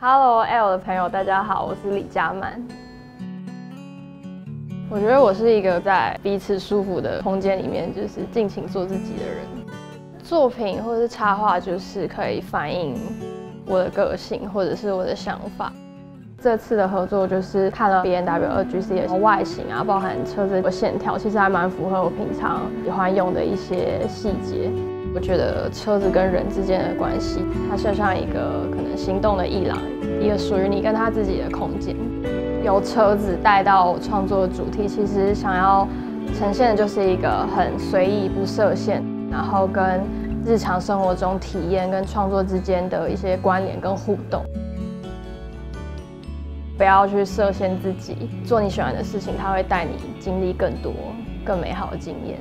Hello L 的朋友，大家好，我是李佳曼。我觉得我是一个在彼此舒服的空间里面，就是尽情做自己的人。作品或者是插画，就是可以反映我的个性或者是我的想法。这次的合作就是看了 B N W 二 G C 的外形啊，包含车子的线条，其实还蛮符合我平常喜欢用的一些细节。我觉得车子跟人之间的关系，它就像一个可能行动的艺廊，一个属于你跟他自己的空间。由车子带到创作的主题，其实想要呈现的就是一个很随意、不设限，然后跟日常生活中体验跟创作之间的一些关联跟互动。不要去设限自己，做你喜欢的事情，它会带你经历更多、更美好的经验。